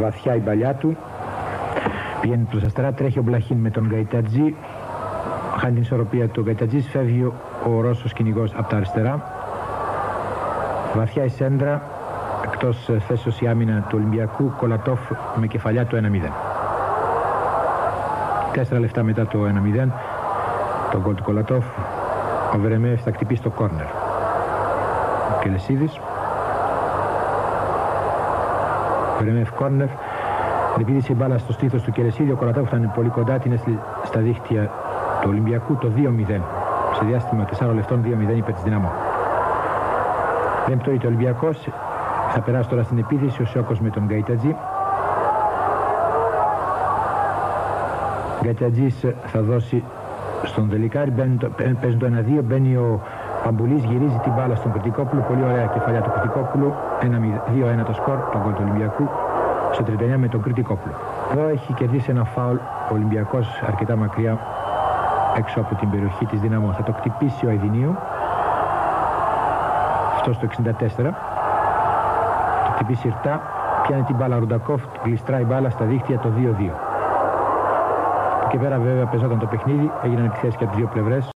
βαθιά η παλιά του. Πηγαίνει προς αριστερά, τρέχει ο Μπλαχίν με τον Γκαϊτατζή. Χάνει την ισορροπία του Γκαϊτατζής, φεύγει ο Ρώσος κυνηγός από τα αριστερά. Βαθιά η σέντρα, εκτός θέσεως η άμυνα του Ολυμπιακού, Κολατόφ με κεφαλιά του 1-0. Τέσσερα λεφτά μετά το 1-0, τον γκολ του Κολατόφ, ο Βερεμέφ θα χτυπήσει το κόρνερ. Ο Κελεσίδης. Βερεμέφ κόρνερ. Επίδησε η μπάλα στο στήθος του Κελεσίδη, ο Κολατόφ ήταν πολύ κοντά, την στα δίχτυα του Ολυμπιακού το 2-0. Σε διάστημα 4 λεπτών 2-0 υπέρ της Δυναμό. Δεν πτώει ο Ολυμπιακός, θα περάσει τώρα στην επίθεση ο Σόκος με τον Γκαϊτατζή. Γκαϊτατζής θα δώσει στον Δελικάρη, παίζει το 1-2, μπαίνει ο Παμπουλής, γυρίζει την μπάλα στον Κρητικόπουλο, πολύ ωραία κεφαλιά του Κρητικόπουλου, 2-1 το σκορ, τον γκολ του Ολυμπιακού, στο 39 με τον Κρητικόπουλο. Εδώ έχει κερδίσει ένα φάουλ ο Ολυμπιακός αρκετά μακριά έξω από την περιοχή της Δυναμό. Θα το κτυπήσει ο Αιδινίου, αυτό στο 64, το χτυπήσει ήρτα, πιάνει την μπάλα Ρουντακόφ, γλιστράει μπάλα στα δίχτυα το 2-2 και πέρα βέβαια παίζονταν το παιχνίδι, έγιναν επιθέσεις και από τις δύο πλευρές.